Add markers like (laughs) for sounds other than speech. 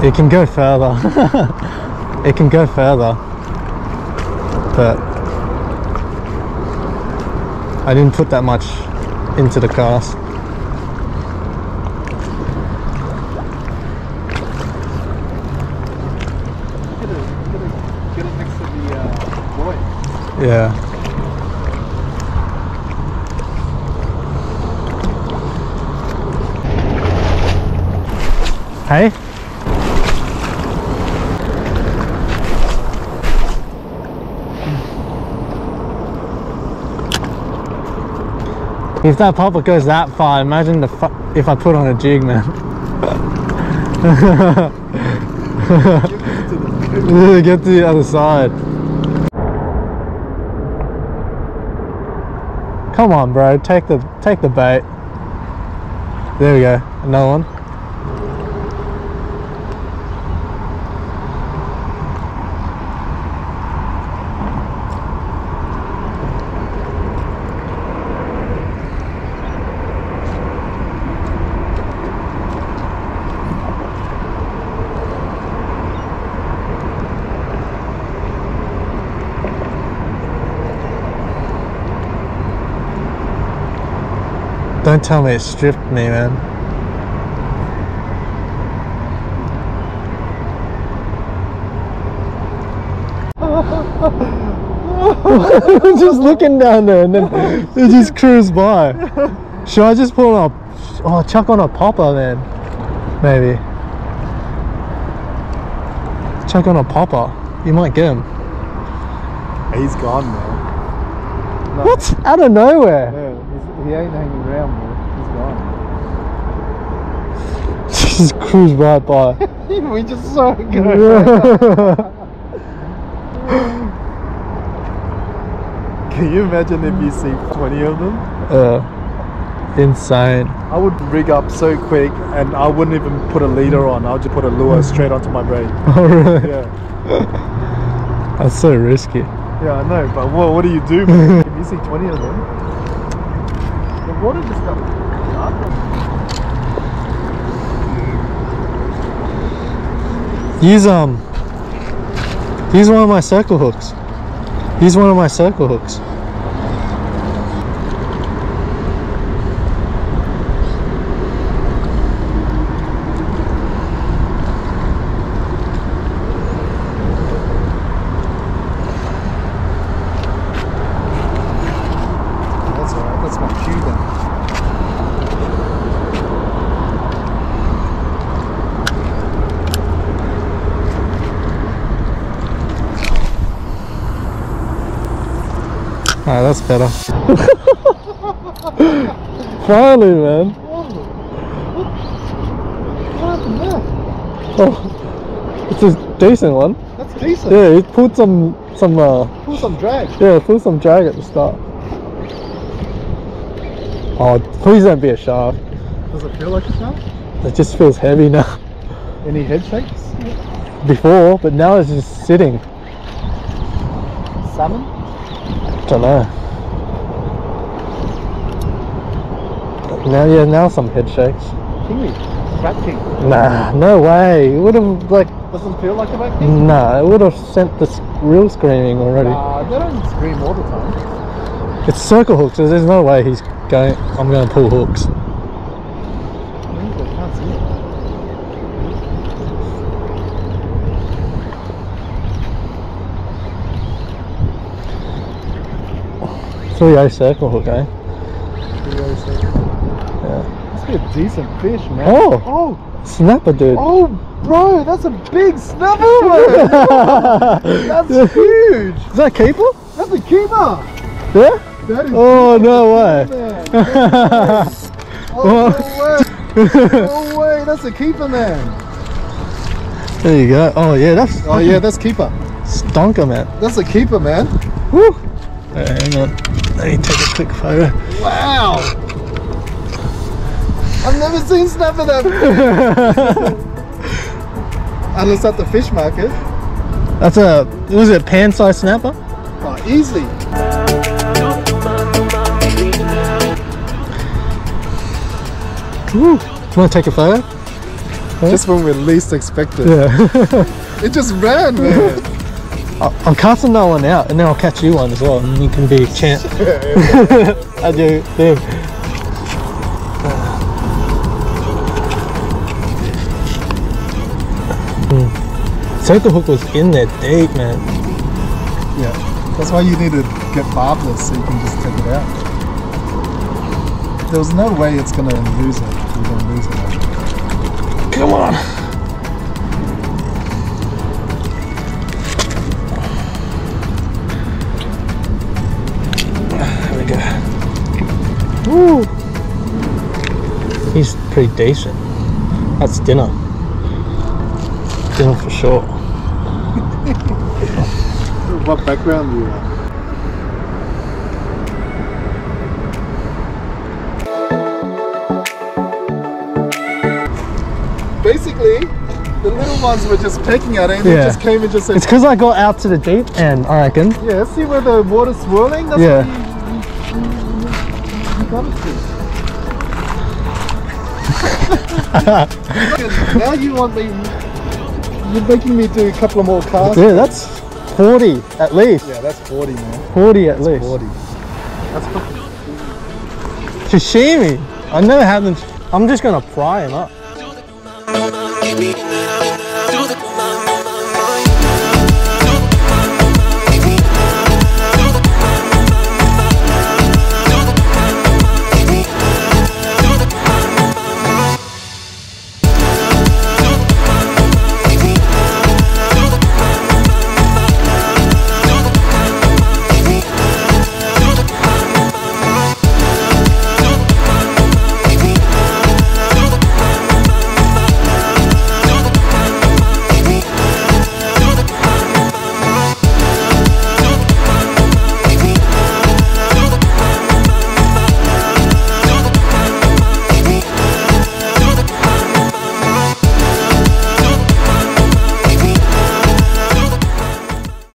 It can go further. (laughs) it can go further. But I didn't put that much into the cast. Get it, get it, get it next to the uh, boy. Yeah. Hey? If that popper goes that far, imagine the if I put on a jig, man. (laughs) (laughs) Get to the other side. Come on, bro. Take the take the bait. There we go. Another one. Don't tell me it stripped me, man. (laughs) just looking down there and then it just cruised by. Should I just pull a, oh, chuck on a popper then? Maybe. Chuck on a popper. You might get him. He's gone, man. No, What? Out of nowhere. Yeah, he ain't hanging around, man. just cruise right by. (laughs) We just saw it go. (laughs) Can you imagine if you see 20 of them? uh, insane. I would rig up so quick and I wouldn't even put a leader on. I would just put a lure straight onto my braid. (laughs) Oh really? Yeah. That's so risky. Yeah, I know, but what, what do you do, man? (laughs) if you see 20 of them, the water just got. Use um. Use one of my circle hooks. He's one of my circle hooks. That's alright, that's my cue then. Alright, that's better. (laughs) Finally, man. What? Oh, it's a decent one. That's decent. Yeah, he pulled some some uh Pull some drag. yeah, pulled some drag at the start. Oh, please don't be a shark. Does it feel like a shark? It just feels heavy now. Any head shakes? Before, but now it's just sitting. Salmon? Don't know. Now, yeah, now some head shakes. Kingy. Rat king. Nah, no way. It would have like, Doesn't feel like a rat king? nah, it would have sent the s- reel screaming already. Nah, they don't scream all the time. It's circle hooks, so there's no way he's going. I'm going to pull hooks. I think they can't see it. Three O circle hook, eh? Yeah. Must be a decent fish, man. Oh. Oh, Snapper, dude. oh, bro, that's a big snapper. (laughs) That's huge. Is that a keeper? That's a keeper. Yeah. That is Oh no way. (laughs) Oh, no way. (laughs) No way. That's a keeper, man. there you go. Oh yeah, that's Oh, yeah, that's keeper. stonker, man. That's a keeper, man. Woo. Uh, hang on. Let me take a quick photo. Wow. I've never seen snapper that. (laughs) Unless at the fish market. That's a was it pan-sized snapper? Oh, easily. Woo. You want to take a photo? Just when we least expected. Yeah. (laughs) It just ran, man. I'll, I'll cast another one out and then I'll catch you one as well and you can be champ. (laughs) I do thing. Hmm. Circle hook was in there deep, man. yeah. That's why you need to get barbless so you can just take it out. There was no way it's gonna lose it. You're gonna lose it. Come on. Woo. He's pretty decent. That's dinner. Dinner for sure. (laughs) What background do you want? Basically, the little ones were just pecking at it and Yeah. they just came and just said, It's because I got out to the deep end, I reckon. Yeah, see where the water's swirling? That's Yeah. Now you want me, you're making me do a couple of more casts. Yeah, that's 40 at least. Yeah, that's 40, man. 40 at least. 40. That's Sashimi. I never had them. I'm just gonna fry them up. Do the